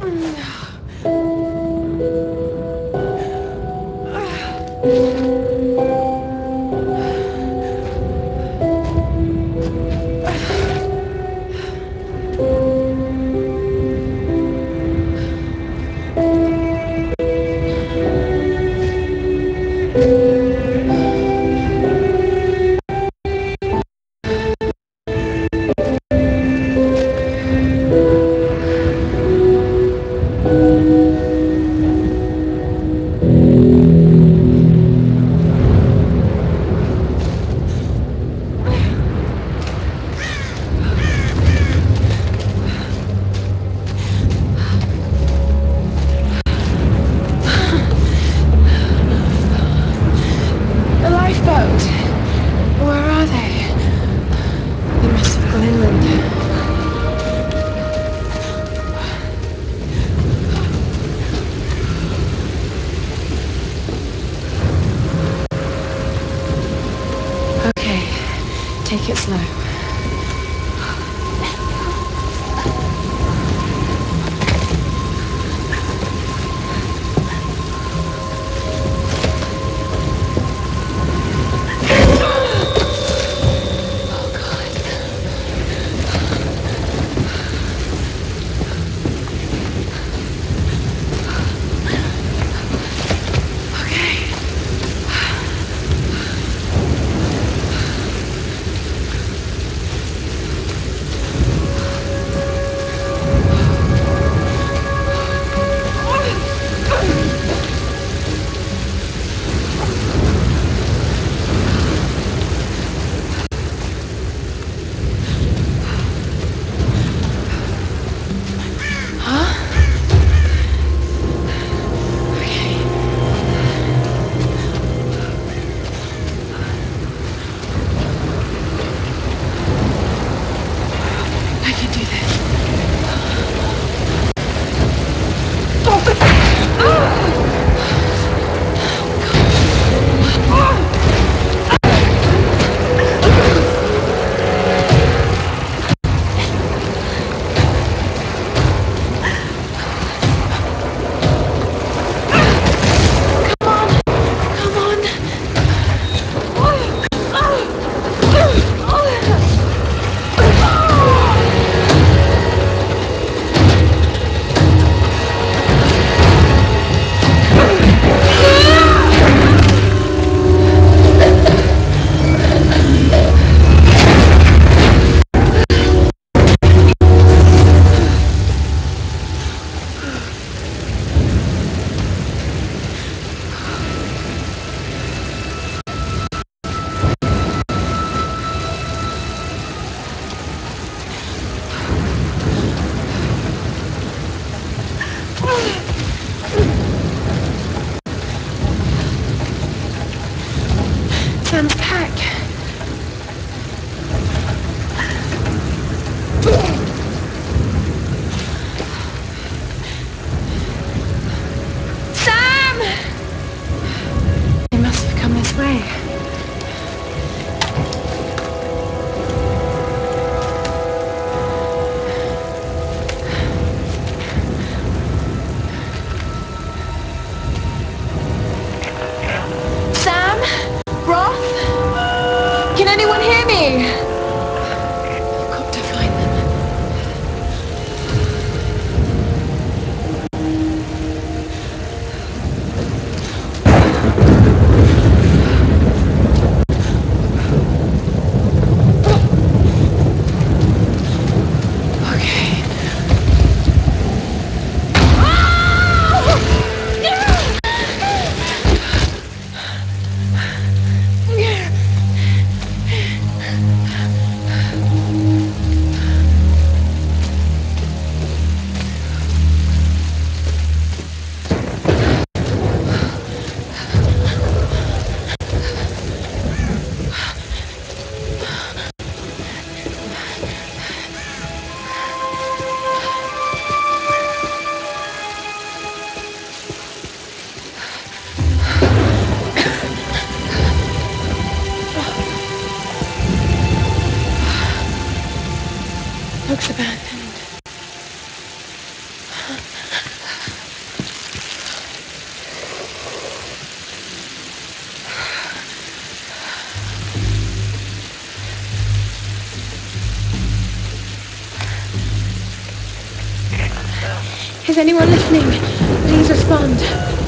哎呀。哎呀 to unpack. anyone hear me? looks abandoned. Is anyone listening? Please respond.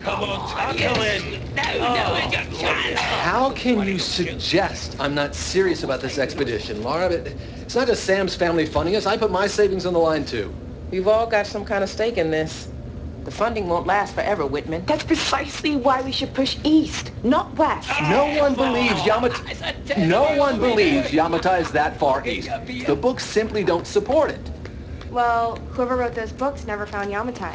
Come on, tackle it! No, no, oh. it's your child! How can you suggest I'm not serious about this expedition, Lara? It- It's not just Sam's family funding us. I put my savings on the line, too. We've all got some kind of stake in this. The funding won't last forever, Whitman. That's precisely why we should push east, not west. No one believes Yamatai... No one believes Yamatai is that far east. The books simply don't support it. Well, whoever wrote those books never found Yamatai.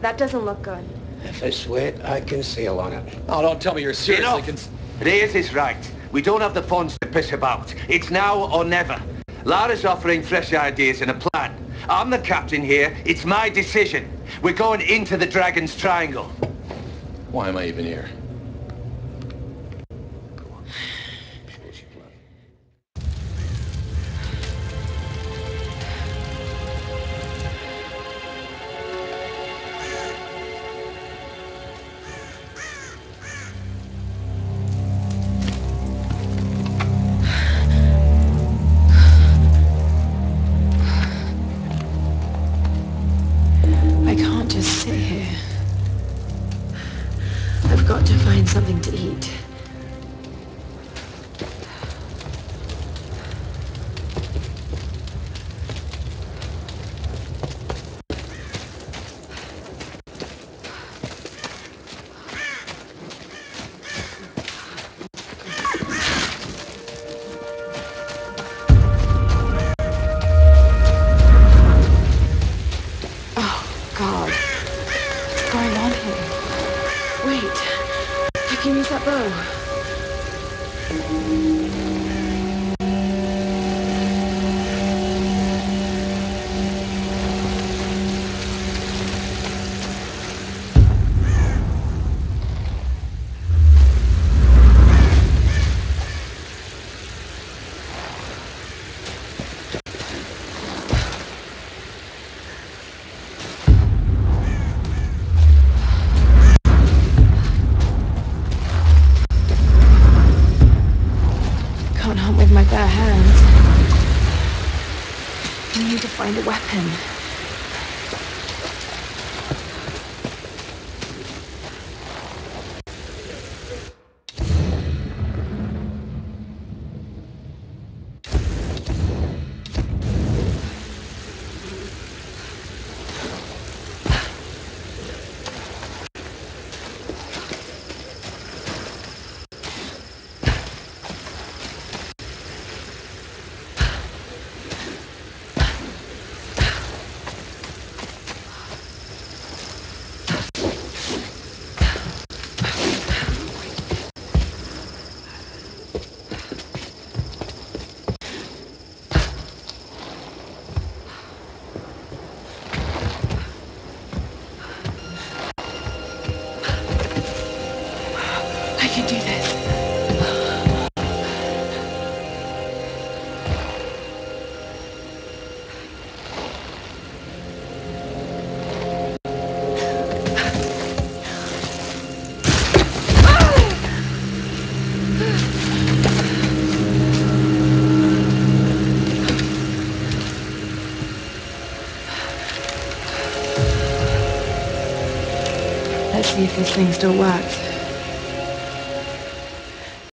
That doesn't look good. If it's sweat, I can sail on it. Oh, don't tell me you're seriously... Enough. cons- Reyes is right. We don't have the funds to piss about. It's now or never. Lara's offering fresh ideas and a plan. I'm the captain here. It's my decision. We're going into the Dragon's Triangle. Why am I even here? To find a weapon. This thing still works.